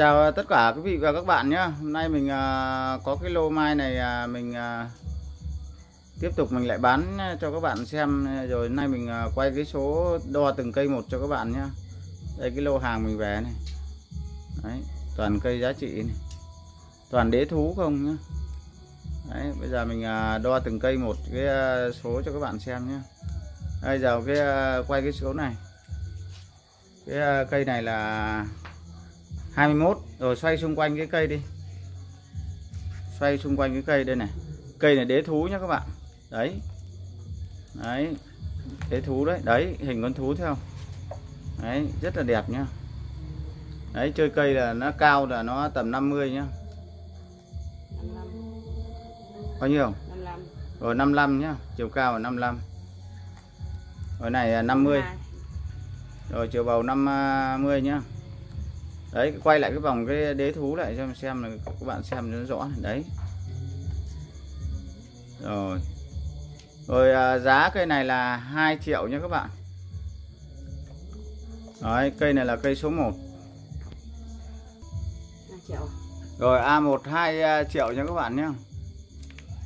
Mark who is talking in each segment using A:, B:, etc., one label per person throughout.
A: Chào tất cả quý vị và các bạn nhé. Hôm nay mình à, có cái lô mai này à, mình à, tiếp tục mình lại bán cho các bạn xem. Rồi hôm nay mình quay cái số đo từng cây một cho các bạn nhé. Đây cái lô hàng mình về này. Đấy, toàn cây giá trị này. Toàn đế thú không nhá Đấy, bây giờ mình đo từng cây một cái số cho các bạn xem nhé. Bây giờ cái quay cái số này. Cái cây này là 21 rồi xoay xung quanh cái cây đi. Xoay xung quanh cái cây đây này. Cây này đế thú nhá các bạn. Đấy. Đấy. Đế thú đấy. Đấy hình con thú theo. Đấy rất là đẹp nhá. Đấy chơi cây là nó cao là nó tầm 50 nhá.
B: 55
A: bao nhiêu?
B: 55
A: rồi 55 nhá. Chiều cao là 55 rồi này là 50
B: 52.
A: rồi chiều bầu 50 nhá đấy quay lại cái vòng cái đế thú lại cho xem là các bạn xem nó rõ đấy. Rồi. Rồi à, giá cây này là 2 triệu nhé các bạn. Đấy cây này là cây số 1
B: 2 triệu
A: rồi A1 2 triệu nha các bạn nhé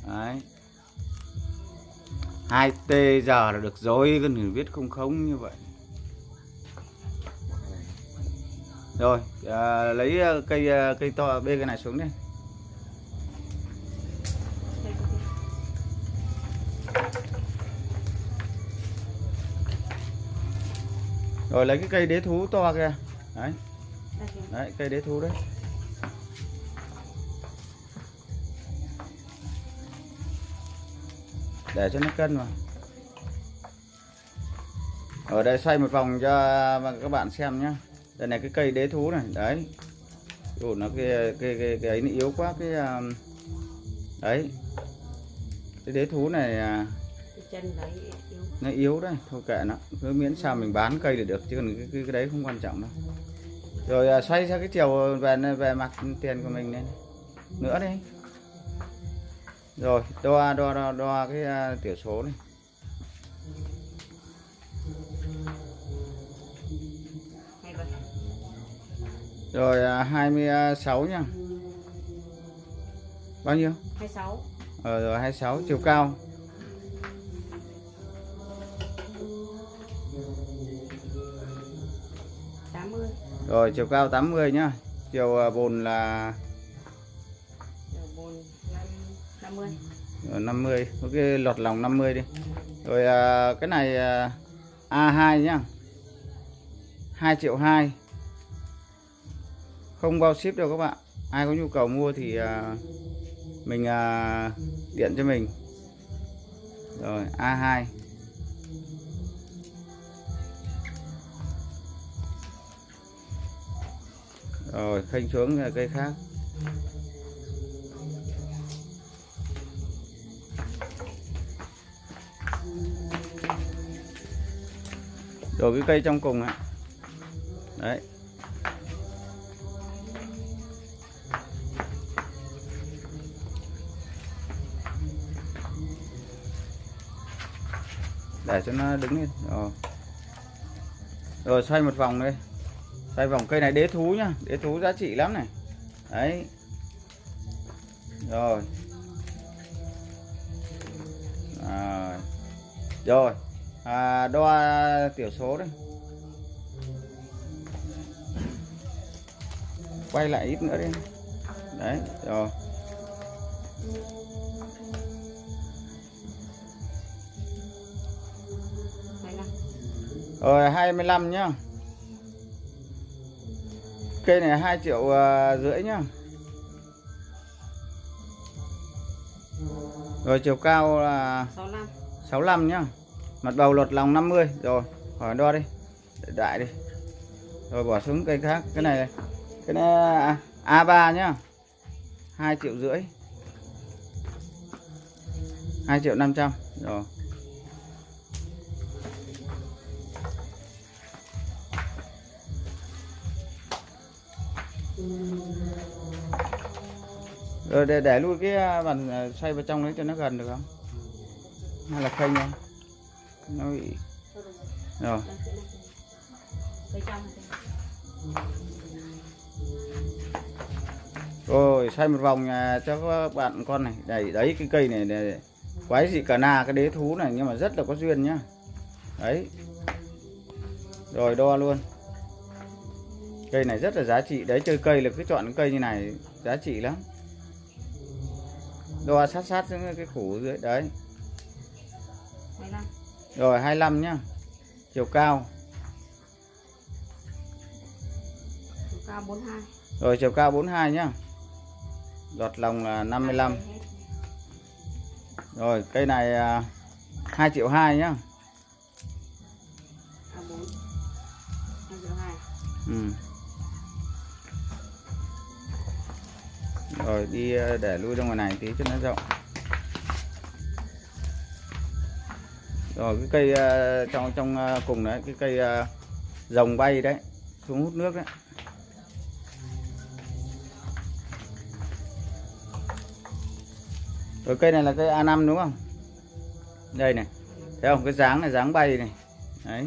A: đấy. 2T giờ là được rồi cần viết không không như vậy rồi à, lấy à, cây à, cây to bê cái này xuống đi. Rồi lấy cái cây đế thú to kìa. Đấy. Đấy cây đế thú đấy. Để cho nó cân mà ở đây xoay một vòng cho các bạn xem nhé đây này cái cây đế thú này đấy. Ủa, nó cái cái cái cái ấy nó yếu quá cái um, đấy. Cái đế thú này à, nó yếu đấy thôi kệ nó. Cứ miễn sao mình bán cây là được chứ còn cái, cái, cái đấy không quan trọng đâu. Rồi à, xoay sang cái chiều về về mặt tiền của mình này. Nữa đi. Rồi đo đo đo đo cái à, tiểu số này rồi à, 26 nhá bao nhiêu?
B: 26
A: ờ, rồi 26 chiều cao.
B: tám mươi.
A: Rồi chiều cao 80 nhá. Chiều à, bồn là?
B: Điều bồn năm 50
A: Rồi 50 có cái lọt lòng 50 đi. Rồi à, cái này à, A2 nhá. 2 triệu 2 không bao ship đâu các bạn. Ai có nhu cầu mua thì à, mình à, điện cho mình. Rồi A2 rồi khênh xuống là cây khác. Rồi cái cây trong cùng ạ. Đấy. Để cho nó đứng lên. Rồi rồi xoay một vòng đây. Xoay vòng cây này đế thú nhá. Đế thú giá trị lắm này. Đấy. Rồi. À, rồi. À, đo tiểu số đây. Quay lại ít nữa đi. Đấy rồi. Rồi 25 nhá. Cây này 2 triệu à, rưỡi nhá. Rồi chiều cao là
B: 65
A: 65 nhá. Mặt bầu lột lòng 50 rồi hỏi đo đi để đại đi. Rồi bỏ xuống cây khác cái này cái này à, A3 nhá. 2 triệu rưỡi. 2 triệu 500 rồi rồi để để luôn cái à, bàn à, xoay vào trong đấy cho nó gần được không? Hay là khênh không? Nó bị rồi. Rồi xoay một vòng à, cho các bạn con này. Đấy đấy cái cây này, này quái dị cả na cái đế thú này nhưng mà rất là có duyên nhá. Đấy. Rồi đo luôn cây này rất là giá trị. Đấy chơi cây là cứ chọn cây như này giá trị lắm. Đo sát sát xuống cái củ dưới đấy.
B: 25
A: rồi 25 nhá. Chiều cao.
B: Chiều cao 42
A: rồi chiều cao 42 nhá. Giọt lòng là 55
B: Hết.
A: rồi cây này à, 2 triệu 2 nhá.
B: À 4 2 triệu 2
A: ừ. Rồi, đi ờ, để lui ra ngoài này tí cho nó rộng. Rồi, cái cây ờ, trong trong ờ, cùng đấy, cái cây rồng bay đấy, xuống hút nước đấy. Rồi, cây này là cây A5 đúng không? Đây này, thấy không? Cái dáng này, dáng bay này. Đấy,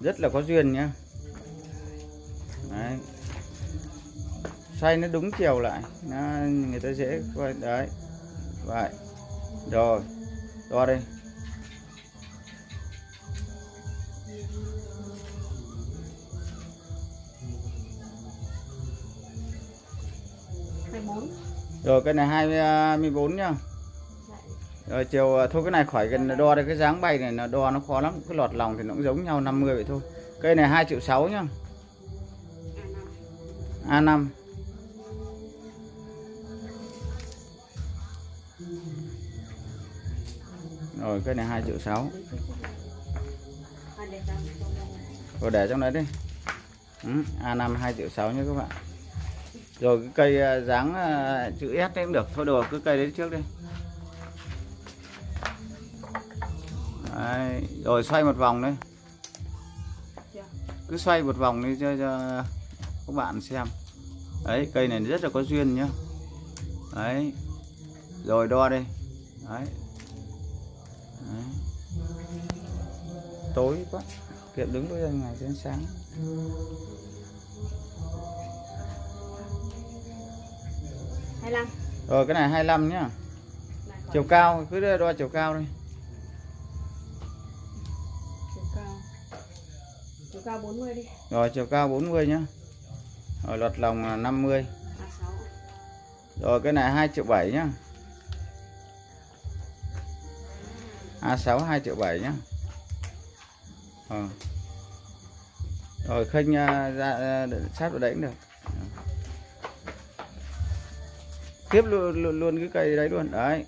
A: rất là có duyên nhá. Đấy xoay nó đúng chiều lại. Nó người ta dễ quay đấy. Vậy. Rồi. Đo đây. rồi cái này 24 nhá. Rồi chiều à, thôi cái này khỏi cần đo đây. Cái dáng bay này nó đo nó khó lắm. Cái lọt lòng thì nó cũng giống nhau 50 vậy thôi. Cây này 2 triệu 6 nhá.
B: A năm.
A: A5 rồi cái này 2 triệu 6 rồi để trong đấy đi. Ừ, A5 2 triệu 6 nhé các bạn. Rồi cái cây à, dáng à, chữ S đấy cũng được. Thôi đồ cứ cây đấy trước đi. Đấy. rồi xoay một vòng đấy cứ xoay một vòng đi cho, cho các bạn xem. Đấy cây này rất là có duyên nhá. Đấy. Rồi đo đây đấy. Tối quá. Kiệm đứng với anh ngày đến sáng.
B: Hai năm
A: rồi cái này 25 nhá. Chiều cao cứ đo chiều cao đi.
B: Chiều cao. Chiều cao 40 đi.
A: Rồi chiều cao 40 nhá. Rồi lọt lòng là 50
B: a sáu.
A: Rồi cái này 2 triệu 7 nhá. A6 2 triệu 7 nhá Ờ. à. rồi khênh ra à, sát vào đấy cũng được. Ờ. Tiếp luôn, luôn, luôn cái cây đấy luôn. Đấy.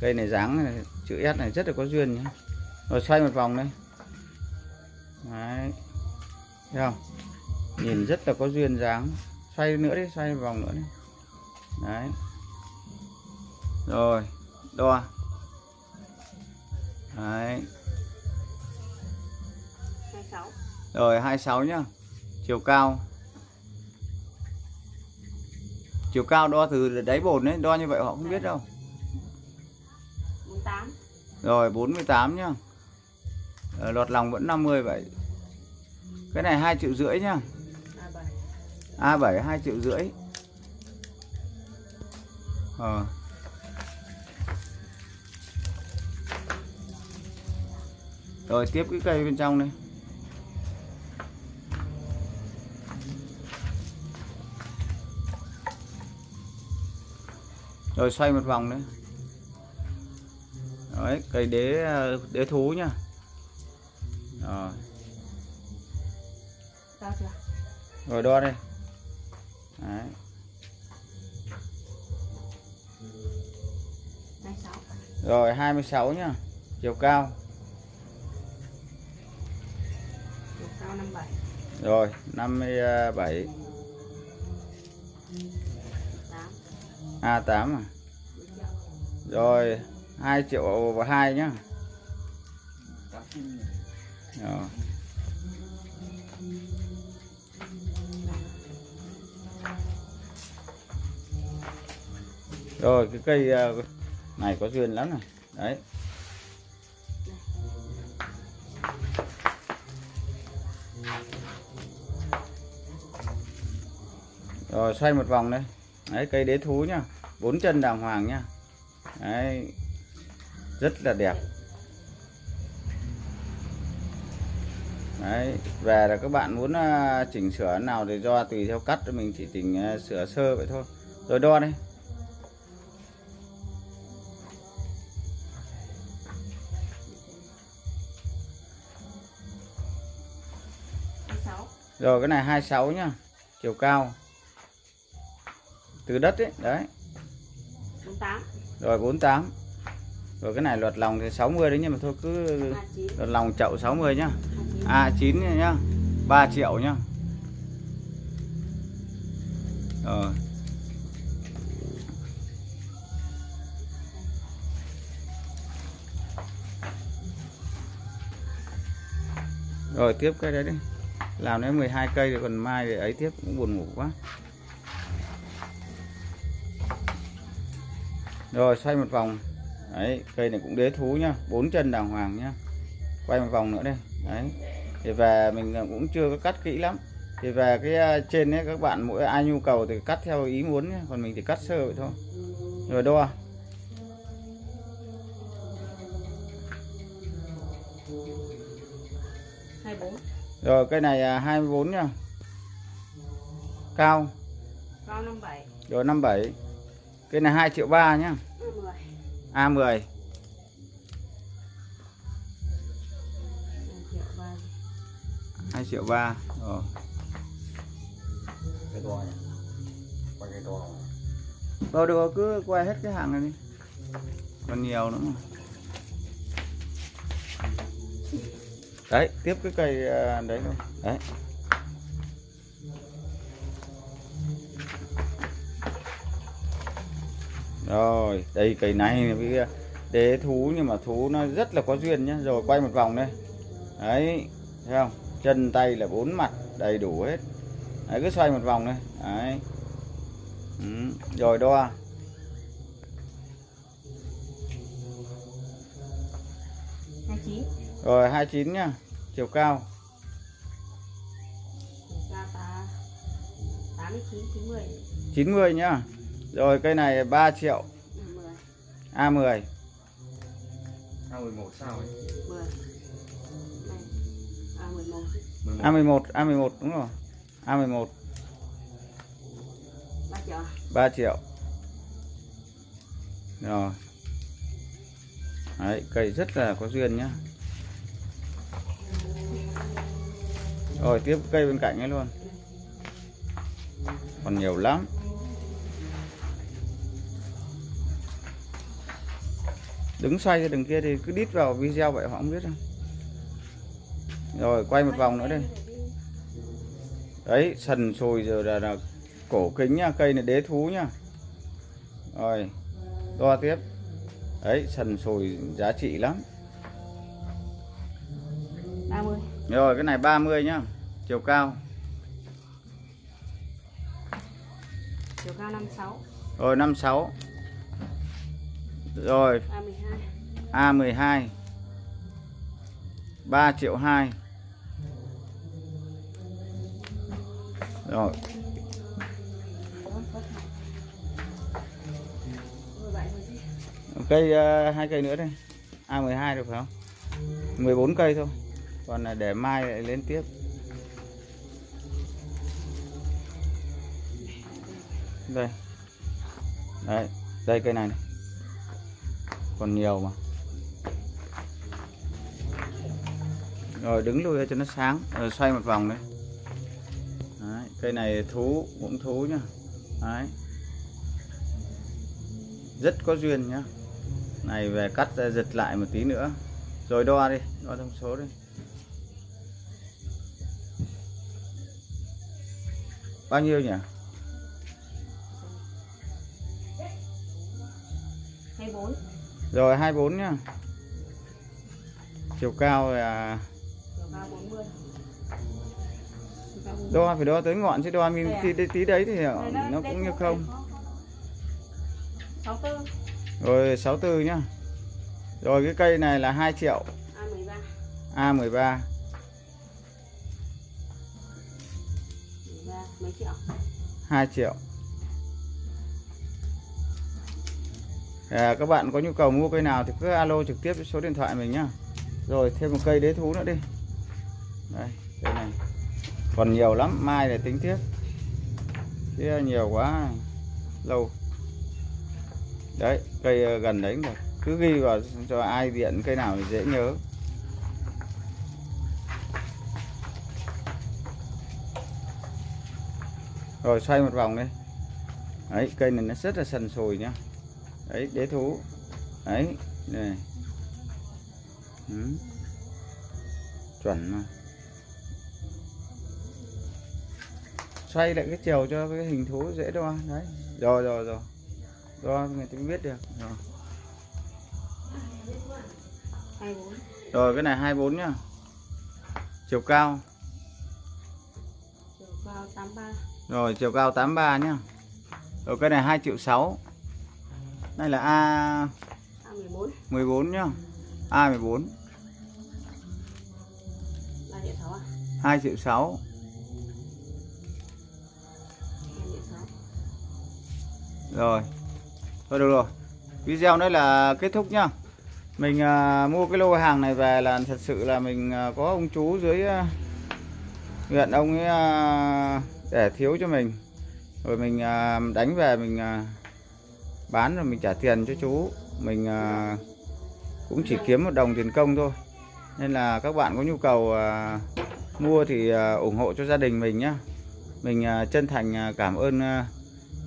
A: Cây này dáng này, chữ S này rất là có duyên nhé rồi xoay một vòng đây. Đấy. Thấy không? Nhìn rất là có duyên dáng. Xoay nữa đi xoay một vòng nữa đi. Đấy. Rồi. Đo. Đấy
B: hai sáu.
A: Rồi 26 nhá. Chiều cao. Chiều cao đo từ đáy bồn đấy đo như vậy họ không biết đâu.
B: bốn tám.
A: Rồi 48 nhá. Ờ, lọt lòng vẫn 50 vậy. Cái này 2 triệu rưỡi nhá.
B: A bảy.
A: A7 2 triệu rưỡi. Ờ. rồi tiếp cái cây bên trong đây rồi xoay một vòng nữa. Đấy cây đế đế thú nhá. Rồi. Rồi đo đây. Đấy. Rồi 26 nhá. Chiều cao.
B: Chiều cao năm bảy.
A: Rồi 57
B: tám
A: A8 à? Rồi 2 triệu và 2 nhá. Rồi. rồi, cái cây à, này có duyên lắm này. Đấy. Rồi, xoay một vòng đây đấy cây đế thú nhá. Bốn chân đàng hoàng nhá. Đấy rất là đẹp. Đấy về là các bạn muốn à, chỉnh sửa nào thì do tùy theo cắt mình chỉ chỉnh à, sửa sơ vậy thôi. Rồi đo đây. Rồi cái này 26 nhá. Chiều cao từ đất ấy đấy.
B: bốn tám.
A: Rồi 48 rồi cái này luật lòng thì 60 đấy nhưng mà thôi cứ luật lòng chậu 60 nhá.
B: Hai chín.
A: A9 này nhá. 3 triệu nhá. Rồi. Rồi tiếp cái đấy đi. Làm đến 12 cây rồi còn mai thì ấy tiếp cũng buồn ngủ quá rồi xoay một vòng. Đấy cây này cũng đế thú nhá. Bốn chân đàng hoàng nhá. Quay một vòng nữa đây. Đấy. Thì về mình cũng chưa có cắt kỹ lắm. Thì về cái à, trên ấy các bạn mỗi ai nhu cầu thì cắt theo ý muốn nhé còn mình thì cắt sơ vậy thôi. Rồi đo. Rồi cây này à, 24 nhá. Cao.
B: Cao năm bảy.
A: Rồi 57 cây này 2 triệu ba nhá.
B: Mười.
A: A10
B: hai triệu ba.
A: 2 triệu ba. Rồi
C: cái to nhỉ quay cái to
A: rồi được rồi cứ quay hết cái hàng này đi. Còn nhiều nữa mà. đấy tiếp cái cây à, đấy thôi. Đấy rồi đây cây này với cái đế thú nhưng mà thú nó rất là có duyên nhá. Rồi quay một vòng đây. Đấy thấy không? Chân tay là bốn mặt đầy đủ hết. Đấy cứ xoay một vòng đây. Đấy. Ừ. rồi đo.
B: Hai chín.
A: Rồi 29 nhá. Chiều cao.
B: Chín mươi.
A: 90 nhá rồi cây này 3 triệu.
B: Mười.
A: A10
C: a 11 sao ấy
B: mười. Này à mười một.
C: 11
A: A11 A11 đúng rồi. A11
B: ba triệu à?
A: 3 triệu. Rồi. Đấy cây rất là có duyên nhá. Rồi tiếp cây bên cạnh ấy luôn. Còn nhiều lắm đứng xoay ra đằng kia thì cứ đít vào video vậy họ không biết đâu. Rồi quay một vòng nữa đây. Đấy sần sùi rồi là, là cổ kính nha cây này đế thú nhá rồi đo tiếp. Đấy sần sùi giá trị lắm.
B: Ba mươi.
A: Rồi cái này 30 nhá chiều cao.
B: Chiều cao năm sáu.
A: Rồi 56 rồi.
B: A mười hai.
A: A12 3 triệu 2 rồi. Cây ờ, hai cây nữa đây. A12 được phải không? 14 cây thôi. Còn là để mai lại lên tiếp. Đây. Đấy đây cây này, này còn nhiều mà. Rồi, đứng lui cho nó sáng. Rồi, xoay một vòng đấy. đấy, cây này thú, cũng thú nhá. Đấy. Rất có duyên nhá. Này, về cắt ra giật lại một tí nữa. Rồi đo đi, đo thông số đi. Bao nhiêu nhỉ? Rồi 24 nhá. Chiều cao là
B: chiều cao bốn mươi. Chiều cao 40.
A: đo phải đo tới ngọn chứ đo mình tí, tí, tí đấy thì nó cũng như không.
B: có- có. sáu tư.
A: Rồi 64 nhá. Rồi cái cây này là 2 triệu.
B: A mười ba.
A: A13
B: mười ba. Mấy triệu?
A: 2 triệu à, các bạn có nhu cầu mua cây nào thì cứ alo trực tiếp với số điện thoại mình nhá. Rồi thêm một cây đế thú nữa đi. Đây cây này. Còn nhiều lắm mai để tính tiếp. Kia nhiều quá. Lâu. Đấy cây ờ, gần đấy rồi cứ ghi vào cho ai điện cây nào thì dễ nhớ. Rồi xoay một vòng đi. Đấy cây này nó rất là sần sùi nhá đấy đế thú. Đấy này. Ừ. chuẩn mà. Xoay lại cái chiều cho cái hình thú dễ đo đấy rồi rồi rồi. Đo người ta biết được. Rồi. rồi cái này 24 nhá. Chiều cao.
B: Chiều cao tám ba.
A: Rồi chiều cao 83 nhá. Rồi cái này 2 triệu 6 đây là A
B: a mười bốn.
A: 14 nhá. A 14
B: ba triệu sáu à?
A: 2 triệu 6
B: hai triệu sáu.
A: Rồi. Thôi được rồi. Video đây là kết thúc nhá. Mình à, mua cái lô hàng này về là thật sự là mình à, có ông chú dưới à, huyện ông ấy à, để thiếu cho mình. Rồi mình à, đánh về mình à, bán rồi mình trả tiền cho chú. Mình à, cũng chỉ kiếm một đồng tiền công thôi. Nên là các bạn có nhu cầu à, mua thì à, ủng hộ cho gia đình mình nhé mình à, chân thành à, cảm ơn à,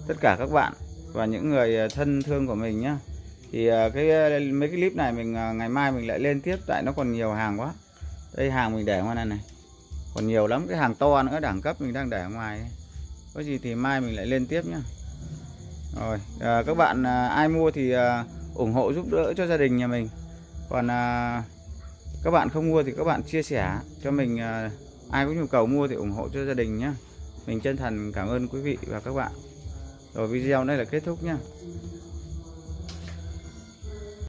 A: tất cả các bạn và những người à, thân thương của mình nhé thì à, cái à, mấy cái clip này mình à, ngày mai mình lại lên tiếp tại nó còn nhiều hàng quá. Đây hàng mình để ngoài này này. Còn nhiều lắm cái hàng to nữa đẳng cấp mình đang để ở ngoài có gì thì mai mình lại lên tiếp nhá rồi à, các bạn à, ai mua thì à, ủng hộ giúp đỡ cho gia đình nhà mình. Còn à, các bạn không mua thì các bạn chia sẻ cho mình à, ai có nhu cầu mua thì ủng hộ cho gia đình nhé. mình chân thành cảm ơn quý vị và các bạn. Rồi video này là kết thúc nhá.